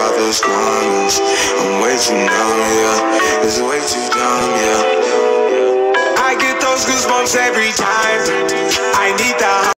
about those comments. I'm way too numb, yeah. It's way too dumb, yeah. I get those goosebumps every time.